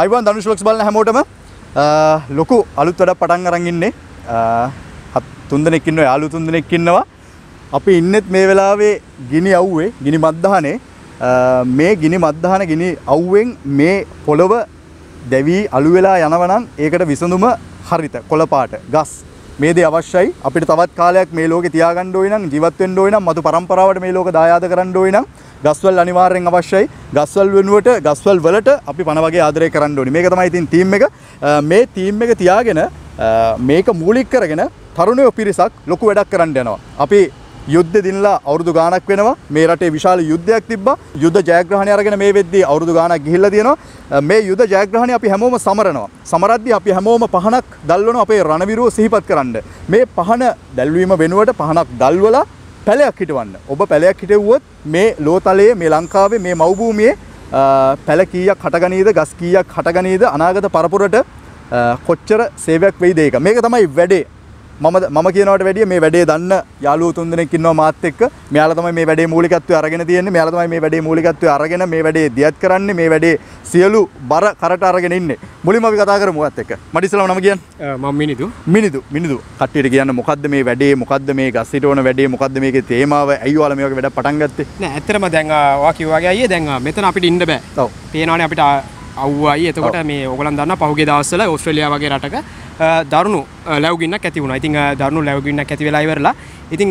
Ivan දනුශලක්ස් බලන හැමෝටම ලොකු අලුත් වැඩ පටන් අරන් ඉන්නේ. තුන් දෙනෙක් ඉන්නවා යාළු තුන් දෙනෙක් ඉන්නවා. අපි ඉන්නෙත් මේ වෙලාවේ ගිනි අවුවේ ගිනි මද්දානේ මේ ගිනි මද්දාන ගිනි අවුවෙන් මේ පොළව දැවී අලු වෙලා යනවනම් ඒකට විසඳුම හරිත කොළපාට ගස්. මේ දේ අවශ්‍යයි. අපිට තවත් කාලයක් මේ ලෝකේ තියාගන්න ඕන නම් ජීවත් වෙන්න ඕන නම් මතු පරම්පරාවට මේ ලෝක දායාද කරන්න ඕන නම් ගස්වල් අනිවාර්යෙන් අවශ්‍යයි. ගස්වල් වෙනුවට ගස්වල් වලට අපි පණ වගේ ආදරය කරන්න ඕනේ. මේක තමයි ඉතින් ටීම් එක. මේ ටීම් එක තියාගෙන මේක මූලික කරගෙන තරුණයෝ පිරිසක් ලොකු වැඩක් කරන්න යනවා. අපි යුද්ධ දිනලා අවුරුදු ගාණක් වෙනවා. මේ රටේ විශාල යුද්ධයක් තිබ්බා. යුද්ධ ජයග්‍රහණය අරගෙන මේ වෙද්දී අවුරුදු ගාණක් ගිහිල්ලා තියෙනවා. මේ යුද්ධ ජයග්‍රහණය අපි හැමෝම සමරනවා. සමරද්දී අපි හැමෝම පහනක් දල්වන අපේ රණවිරුව සිහිපත් කරන්න. මේ පහන දැල්වීම වෙනුවට පහනක් දල්වලා පැලයක් හිටවන්න. ඔබ පැලයක් හිටවුවොත් මේ ලෝතලයේ මේ ලංකාවේ මේ මව්භූමියේ පැල කීයක් හටගනීද ගස් කීයක් හටගනීද අනාගත පරපුරට කොච්චර සේවයක් වෙයිද ඒක. මේක තමයි වැඩේ. මම මම කියනවට වැඩිය මේ වැඩේ දන්න යාළුවෝ තුන්දෙනෙක් ඉන්නවා මාත් එක්ක. මෙයාලා තමයි මේ වැඩේ මූලිකත්වය අරගෙන තියෙන්නේ. මෙයාලා තමයි මේ වැඩේ මූලිකත්වය අරගෙන මේ වැඩේ දියත් කරන්නේ. මේ වැඩේ සියලු බර කරට අරගෙන ඉන්නේ. මුලින්ම අපි කතා කරමු ඔයත් එක්ක. මට ඉස්සෙල්ලාම නම කියන්න. මම මිනිදු. මිනිදු මිනිදු. කට්ටියට කියන්න මොකද්ද මේ වැඩේ? මොකද්ද මේ ගස් හිටවන වැඩේ? මොකද්ද මේකේ තේමාව? ඇයි ඔයාලා මේ වගේ වැඩ පටන් ගත්තේ? නෑ ඇත්තටම දැන් ඔයා කිව්වා වගේ අයියේ දැන් මෙතන අපිට ඉන්න බෑ. ඔව්. පේනවනේ අපිට අව්වයි එතකොට මේ ඔයගලන් දන්නා පහුගිය දවස්වල ඕස්ට්‍රේලියාව වගේ රටක දරුණු ලැවගින්නක් ඇති වුණා. ඉතින් දරුණු ලැවගින්නක් ඇති වෙලා ඉවරලා ඉතින්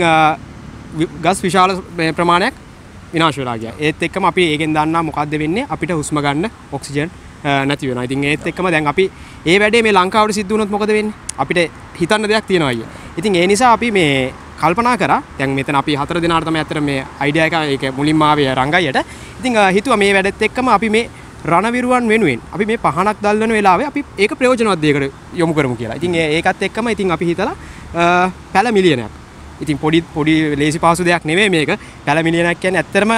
ගස් විශාල ප්‍රමාණයක් විනාශ වෙලා ගියා. ඒත් එක්කම අපි ඒකෙන් දන්නා මොකද්ද වෙන්නේ අපිට හුස්ම ගන්න ඔක්සිජන් නැති වෙනවා. ඉතින් ඒත් එක්කම දැන් අපි ඒ වැඩේ මේ ලංකාවට සිද්ධ වුණොත් මොකද වෙන්නේ? අපිට හිතන්න දෙයක් තියෙනවා අයියේ. ඉතින් ඒ නිසා අපි මේ කල්පනා කරා දැන් මෙතන අපි හතර දෙනාට තමයි අතර මේ අයිඩියා එක ඒක මුලින්ම ආවේ රංගයියට. ඉතින් හිතුවා මේ වැඩෙත් එක්කම අපි මේ රණවිරුවන් වෙනුවෙන් අපි මේ පහනක් දල්වන වෙලාවේ අපි ඒක ප්‍රයෝජනවත් දෙයකට යොමු කරමු කියලා. ඉතින් ඒකත් එක්කම ඉතින් අපි හිතලා පැල මිලියනයක්. ඉතින් පොඩි පොඩි ලේසි පහසු දෙයක් නෙමෙයි මේක. පැල මිලියනයක් කියන්නේ ඇත්තටම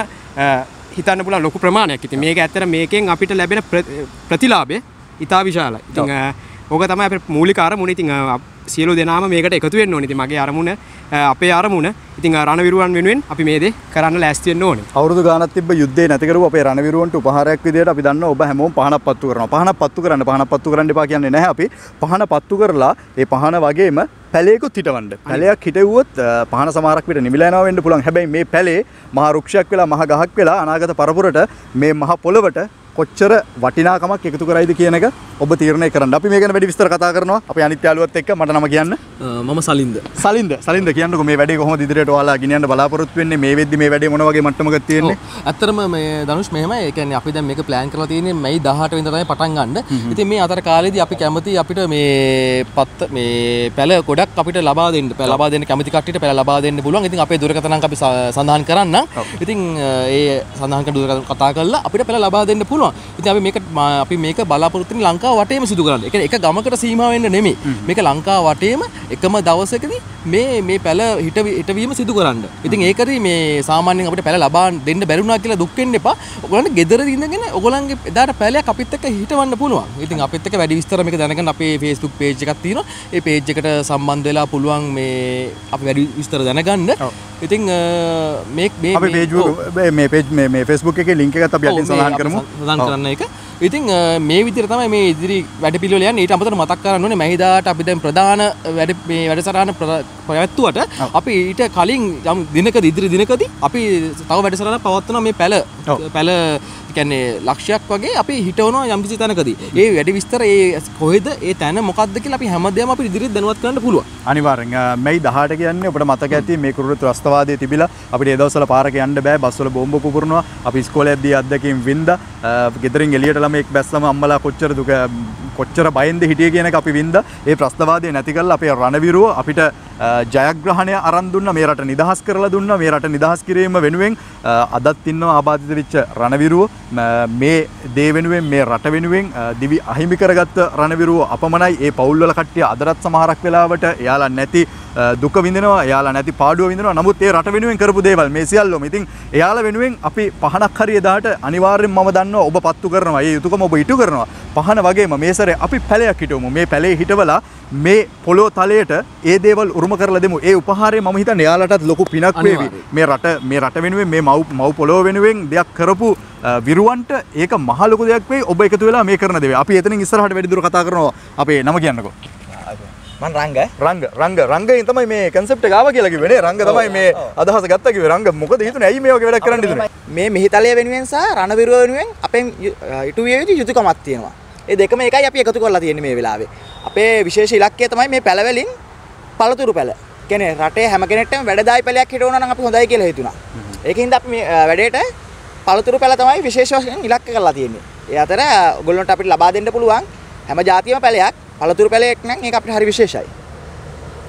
හිතන්න පුළුවන් ලොකු ප්‍රමාණයක්. ඉතින් මේක ඇත්තට මේකෙන් අපිට ලැබෙන ප්‍රතිලාභය ඉතා විශාලයි. ඉතින් ඕක තමයි අපේ මූලික අරමුණ. ඉතින් සියලු දෙනාම මේකට එකතු වෙන්න ඕනේ. ඉතින් මගේ අරමුණ අපේ අරමුණ ඉතින් රණවිරුවන් වෙනුවෙන් අපි මේ දේ කරන්න ලෑස්ති වෙන්න ඕනේ. අවුරුදු ගානක් තිබ්බ යුද්ධේ නැති කරපු අපේ රණවිරුවන්ට උපහාරයක් විදියට අපි දන්නවා ඔබ හැමෝම පහනක් පත්තු කරනවා. පහනක් පත්තු කරන්න පහනක් පත්තු කරන්න එපා කියන්නේ නැහැ අපි. පහන පත්තු කරලා ඒ පහන වගේම පැලයකුත් හිටවන්න. පැලයක් හිටවුවොත් පහන සමහරක් විතර නිමිලා යනවා වෙන්න පුළුවන්. හැබැයි මේ පැලේ මහ රුක්ෂයක් වෙලා මහ ගහක් වෙලා අනාගත පරපුරට මේ මහ පොළවට කොච්චර වටිනාකමක් එකතු කරයිද කියන එක ඔබ තීරණය කරන්න. අපි මේ ගැන වැඩි විස්තර කතා කරනවා. අපේ අනිත් යාළුවත් එක්ක මට නම කියන්න. මම සලින්ද. සලින්ද සලින්ද කියන්නකෝ මේ වැඩේ කොහොමද ඉදිරියට ඔයාලා ගෙනියන්න බලාපොරොත්තු වෙන්නේ? මේ වෙද්දි මේ වැඩේ මොන වගේ මට්ටමකද තියෙන්නේ? ඇත්තටම මේ ධනුෂ් මෙහෙමයි. ඒ කියන්නේ අපි දැන් මේක ප්ලෑන් කරලා තියෙන්නේ මැයි 18 වෙනිදා තමයි පටන් ගන්න. ඉතින් මේ අතර කාලේදී අපි කැමති අපිට මේ පත්ත මේ පැල ගොඩක් අපිට ලබා දෙන්න ලබා දෙන්න කැමති කට්ටියට පැල ලබා දෙන්න පුළුවන්. ඉතින් අපේ දුරකථන අංක අපි සඳහන් කරන්න. ඉතින් ඒ සඳහන් කරන දුරකථන කතා කරලා අපිට පැල ලබා දෙන්න පුළුවන්. ඉතින් අපි මේක අපි මේක බලාපොරොත්තුන ලංකාව වටේම සිදු කරන්න එක එක ගමකට සීමාවෙන්න නෙමේ මේක ලංකා වටේම එකම දවසකදී මේ මේ පැල හිට හිටවීම සිදු කරන්න. ඉතින් ඒකද මේ සාමාන්‍යෙන් අපට පැල ලබාන් දෙන්න බැරුණා කියලා දුක්කෙන් එපා. ඔගලන්න ගෙදර ඉඳගෙන ඔගලන්ගේ එදාට පැලයක් අපිත් එක්ක හිටවන්න පුළුවන්. ඉතින් අපිත් එක්ක වැඩි විස්තර මේක දැනගෙන අපේ Facebook page එකක් තියෙනවා. ඒ page එකට සම්බන්ධ වෙලා පුළුවන් මේ අපි වැඩි විස්තර දැනගන්න. ඉතින් මේ මේ මේ ෆෙස්බුක් එක ලින්ක් එකත් අපි යටින් සඳහන් කරමු. සඳහන් කරන්න එක ඉතින් මේ විදිර තමයි මේ ඉදිරි වැඩ පිළිවෙලයන් ඊට අමතර මතක් කරන්න ඕනේ මහිදාට අපි දැන් ප්‍රධාන වැඩ මේ වැඩසටහන පැවැත්තුවට අපි ඊට කලින් යම් දිනක ඉදිරි දිනකදී අපි තව වැඩසටහන පවත්වනවා මේ පැල පැල කියන්නේ ලක්ෂයක් වගේ අපි හිටවනවා යම්කිසි තැනකදී. ඒ වැඩි විස්තර ඒ කොහෙද ඒ තැන මොකක්ද කියලා අපි හැමදේම අපි ඉදිරියට දැනුවත් කරන්න පුළුවන්. අනිවාර්යෙන් මැයි 18 කියන්නේ ඔබට මතක ඇති මේ කුරුළු ත්‍රස්තවාදයේ තිබිලා අපිට ඒ දවස්වල පාරක යන්න බෑ බස්වල බෝම්බ පුපුරනවා. අපි ඉස්කෝලේ යද්දී අත්දැකීම් වින්දා ගෙදරින් එළියට ළමෙක් බැස්සම අම්මලා කොච්චර දුක කොච්චර බයෙන්ද හිටිය කියන අපි වින්ද. ඒ ප්‍රස්තවාදය නැති කරලා අපේ රණවිරුව අපිට ජයග්‍රහණය අරන් දුන්න මේ රට නිදහස් කරලා දුන්න මේ රට නිදහස් කිරීම වෙනුවෙන් අදත් ඉන්නවා ආබාධිත වෙච්ච රණවිරුව. මේ දේ වෙනුවෙන් මේ රට වෙනුවෙන් දිවි අහිමි කරගත්ත රණවිරුව අපමණයි. ඒ පවුල්වල කට්ටිය අදරත් සමහරක් වෙලාවට එයාලා නැති දුක විඳිනවා එයාලා නැති පාඩුව විඳිනවා. නමුත් ඒ රට වෙනුවෙන් කරපු දේවල් මේ සියල්ලම. ඉතින් එයාලා වෙනුවෙන් අපි පහනක් හරි එදාට අනිවාර්යෙන් මම දන්න ගන්නවා ඔබ පත්තු කරනවා. ඒ යුතුකම ඔබ ඉටු කරනවා. පහන වගේම මේ සැරේ අපි පැලයක් හිටවමු. මේ පැලේ හිටවලා මේ පොළොව තලයට ඒ දේවල් උරුම කරලා දෙමු. ඒ උපහාරය මම හිතන්නේ එයාලටත් ලොකු පිනක් වේවි. මේ රට මේ රට වෙනුවෙන් මේ මව් මව් පොළොව වෙනුවෙන් දෙයක් කරපු විරුවන්ට ඒක මහ ලොකු දෙයක් වෙයි. ඔබ එකතු වෙලා මේ කරන දේ අපි එතනින් ඉස්සරහට වැඩිදුර කතා කරනවා. අපේ නම කියන්නකෝ මන් රංග රංග රංග රංගයෙන් තමයි මේ කන්සෙප්ට් එක ආවා කියලා කිව්වේ නේ රංග තමයි මේ අදහස ගත්තා කිව්වේ රංග මොකද හිතුනේ ඇයි මේ වගේ වැඩක් කරන්න හිතුනේ මේ මිහිතලය වෙනුවෙන් සහ රණවිරුව වෙනුවෙන් අපෙන් ඉටු විය යුතු යුතුකමක් තියෙනවා. ඒ දෙකම එකයි අපි එකතු කරලා තියෙන්නේ මේ වෙලාවේ. අපේ විශේෂ ඉලක්කය තමයි මේ පැල වලින් පළතුරු පැල. කියන්නේ රටේ හැම කෙනෙක්ටම වැඩදායි පැලයක් හිටවනවා නම් අපි හොඳයි කියලා හිතුණා. ඒකින්ද අපි මේ වැඩේට පළතුරු පැල තමයි විශේෂ වශයෙන් ඉලක්ක කරලා තියෙන්නේ. ඒ අතර ඔයගොල්ලන්ට අපිට ලබා දෙන්න පුළුවන් හැම જાතියම පැලයක් පළතුරු පැලයක් නම් ඒක අපිට හරි විශේෂයි.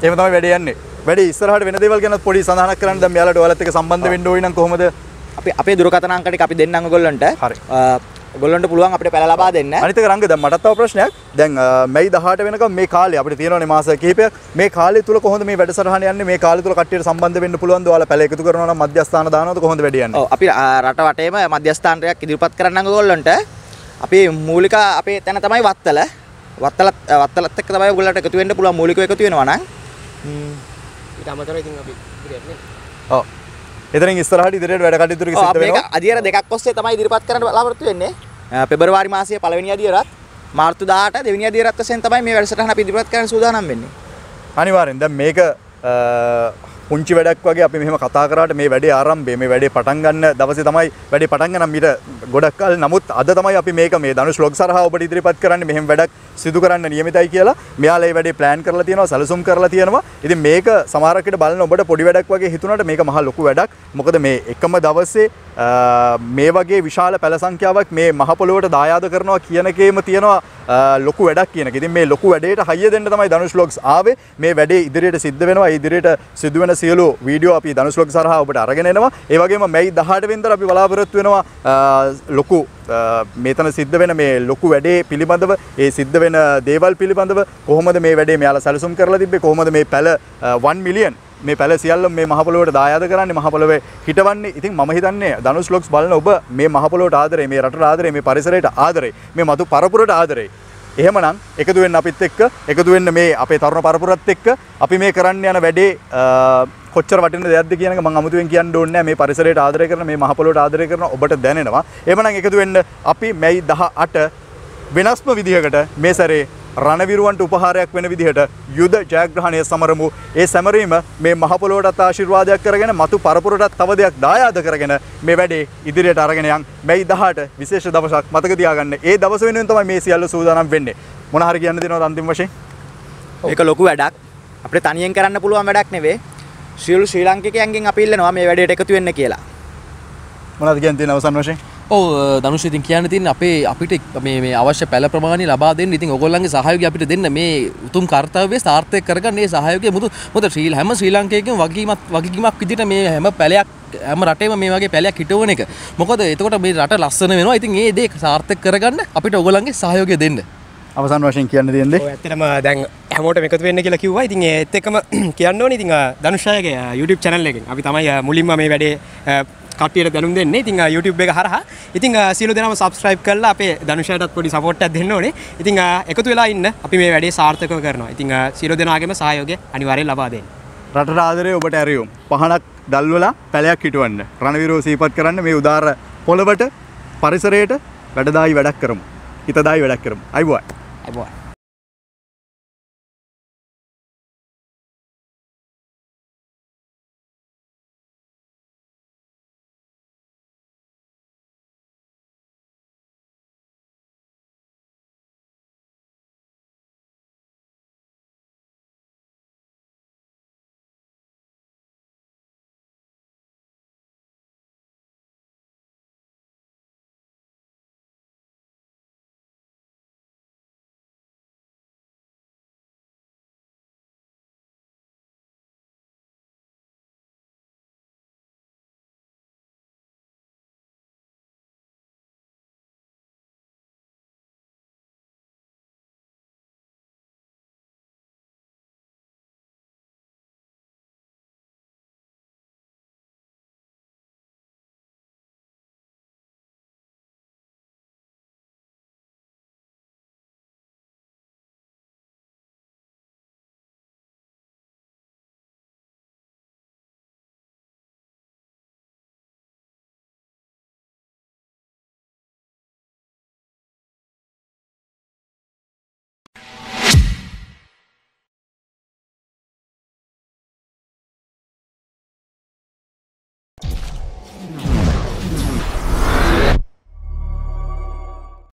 එහෙම තමයි වැඩේ යන්නේ. වැඩේ ඉස්සරහට වෙන දේවල් ගැන පොඩි සඳහනක් කරන්න. දැන් මෙයාලට ඔයාලත් එක්ක සම්බන්ධ වෙන්න ඕයි නම් කොහොමද? අපි අපේ දුරකථන අංක ටික අපි දෙන්නම් ඔයගොල්ලන්ට. හරි. අ, ඔයගොල්ලන්ට පුළුවන් අපිට පැල ලබා දෙන්න. අනිත් එක රංග දැන් මටත් තව ප්‍රශ්නයක්. දැන් මැයි 18 වෙනකම් මේ කාලේ අපිට තියෙනවානේ මාස කිහිපයක්. මේ කාලය තුල කොහොමද මේ වැඩසටහන යන්නේ? මේ කාලය තුල කට්ටියට සම්බන්ධ වෙන්න පුළුවන්ද? ඔයාලා පැල එකතු කරනවා නම් මධ්‍යස්ථාන දානවද? කොහොමද වැඩේ යන්නේ? ඔව් අපි රට වටේම මධ්‍යස්ථානයක් ඉදිරිපත් කරන්න ඔයගොල්ලන්ට. අපි මූලික අපේ තැන තමයි වත්තල වත්තලත් වත්තලත් එක්ක තමයි ඔයගොල්ලන්ට එකතු වෙන්න පුළුවන් මූලිකව එකතු වෙනවා නම්. ඊට අමතරව ඉතින් අපි ඉදිරියට නේ. ඔව්. එතනින් ඉස්සරහට ඉදිරියට වැඩ කටයුතු ටික සිද්ධ අපි මේක වෙනවා අදියර දෙකක් ඔස්සේ තමයි ඉදිරිපත් කරන්න බලාපොරොත්තු වෙන්නේ. පෙබරවාරි මාසයේ පළවෙනි අදියරත් මාර්තු 18 දෙවෙනි අදියරත් වශයෙන් තමයි මේ වැඩසටහන අපි ඉදිරිපත් කරන්න සූදානම් වෙන්නේ. අනිවාර්යෙන්. දැන් මේක අ, පුංචි වැඩක් වගේ අපි මෙහෙම කතා කරාට මේ වැඩේ ආරම්භය මේ වැඩේ පටන් ගන්න දවසේ තමයි වැඩේ පටන් ගන්න. මීට ගොඩක් කල නමුත් අද තමයි අපි මේක මේ ධනුෂ් ලොග් සරහා ඔබට ඉදිරිපත් කරන්නේ මෙහෙම වැඩක් සිදු කරන්න නියමිතයි කියලා මෙයාලා මේ වැඩේ ප්ලෑන් කරලා තියෙනවා සැලසුම් කරලා තියෙනවා. ඉතින් මේක සමහරකට බලන ඔබට පොඩි වැඩක් වගේ හිතුණාට මේක මහා ලොකු වැඩක්. මොකද මේ එකම දවසේ අ, මේ වගේ විශාල පැල සංඛ්‍යාවක් මේ මහ පොළොවට දායාද කරනවා කියන එකේම තියෙනවා අ, ලොකු වැඩක් කියන එක. ඉතින් මේ ලොකු වැඩේට හයිය දෙන්න තමයි ධනුෂ් vlogs ආවේ. මේ වැඩේ ඉදිරියට සිද්ධ වෙනවා. ඒ ඉදිරියට සිදුවෙන සියලු වීඩියෝ අපි ධනුෂ් vlogs සරහා ඔබට අරගෙන එනවා. ඒ වගේම මැයි 18 වෙනිදා අපි බලාපොරොත්තු වෙනවා අ, ලොකු අ, මෙතන සිද්ධ වෙන මේ ලොකු වැඩේ පිළිබඳව ඒ සිද්ධ වෙන දේවල් පිළිබඳව කොහොමද මේ වැඩේ මෙයාලා සැලසුම් කරලා තිබ්බේ කොහොමද මේ පැල අ, 1 මිලියන් මේ පැල සියල්ල මේ මහපොළොවට දායාද කරන්නේ මහපොළොවේ හිටවන්නේ. ඉතින් මම හිතන්නේ ධනුෂ් ලොක්ස් බලන ඔබ මේ මහපොළොවට ආදරේ මේ රටට ආදරේ මේ පරිසරයට ආදරේ මේ මතු පරපුරට ආදරේ. එහෙමනම් එකතු වෙන්න අපිත් එක්ක එකතු වෙන්න මේ අපේ තරුණ පරපුරත් එක්ක අපි මේ කරන්න යන වැඩේ අ, කොච්චර වටින දෙයක්ද කියන එක මම අමුතුවෙන් කියන්න ඕනේ නැහැ. මේ පරිසරයට ආදරය කරන මේ මහපොළොවට ආදරය කරන ඔබට දැනෙනවා. එහෙමනම් එකතු වෙන්න අපි මැයි 18 වෙනස්ම විදිහකට මේ සැරේ රණවිරුවන්ට උපහාරයක් වෙන විදිහට යුද ජයග්‍රහණය සමරමු. ඒ සැමරීම මේ මහපොළොවටත් ආශිර්වාදයක් කරගෙන මතු පරපුරටත් තව දෙයක් දායාද කරගෙන මේ වැඩේ ඉදිරියට අරගෙන යන්. මැයි 18 විශේෂ දවසක් මතක තියාගන්න. ඒ දවස වෙනුවෙන් තමයි මේ සියල්ල සූදානම් වෙන්නේ. මොන හරි කියන්න දෙනවද අන්තිම වශයෙන්? මේක ලොකු වැඩක්. අපිට තනියෙන් කරන්න පුළුවන් වැඩක් නෙවෙයි. සියලු ශ්‍රී ලාංකිකයන්ගෙන් අපි ඉල්ලනවා මේ වැඩේට එකතු වෙන්න කියලා. මොනවද කියන්න තියෙන අවසන් වශයෙන් ඔව් ධනුෂ් ඉතින් කියන්න තියෙන්නේ අපේ අපිට මේ මේ අවශ්‍ය පැල ප්‍රමාණය ලබා දෙන්න. ඉතින් ඔයගොල්ලන්ගේ සහයෝගය අපිට දෙන්න. මේ උතුම් කාර්යය සාර්ථක කරගන්න මේ සහයෝගය මුතු මොකද ශ්‍රී හැම ශ්‍රී ලාංකිකයෙක්ම වගකීමක් වගකීමක් විදිහට මේ හැම පැලයක් හැම රටේම මේ වගේ පැලයක් හිටවන එක. මොකද එතකොට මේ රට ලස්සන වෙනවා. ඉතින් ඒ දේ සාර්ථක කරගන්න අපිට ඔයගොල්ලන්ගේ සහයෝගය දෙන්න. අවසන් වශයෙන් කියන්න තියෙන්නේ? ඔය ඇත්තටම දැන් හැමෝටම එකතු වෙන්න කියලා කිව්වා. ඉතින් ඒත් එක්කම කියන්න ඕනේ. ඉතින් ධනුෂ්යගේ YouTube channel එකෙන්. අපි තමයි මුලින්ම මේ වැඩේ අ, කට්ටියට දැනුම් දෙන්නේ. ඉතින් YouTube එක හරහා ඉතින් සියලු දෙනාම subscribe කරලා අපේ ධනුෂයටත් පොඩි support එකක් දෙන්න ඕනේ. ඉතින් එකතු වෙලා ඉන්න අපි මේ වැඩේ සාර්ථකව කරනවා. ඉතින් සියලු දෙනාගේම සහයෝගය අනිවාර්යෙන් ලබා දෙන්න. රටට ආදරේ ඔබට ඇරියුම් පහනක් දල්වලා පැලයක් හිටුවන්න රණවිරෝ සීපත් කරන්න මේ උදාර පොළවට පරිසරයට වැඩදායි වැඩක් කරමු හිතදායි වැඩක් කරමු අයිබුවයි අයිබෝන්.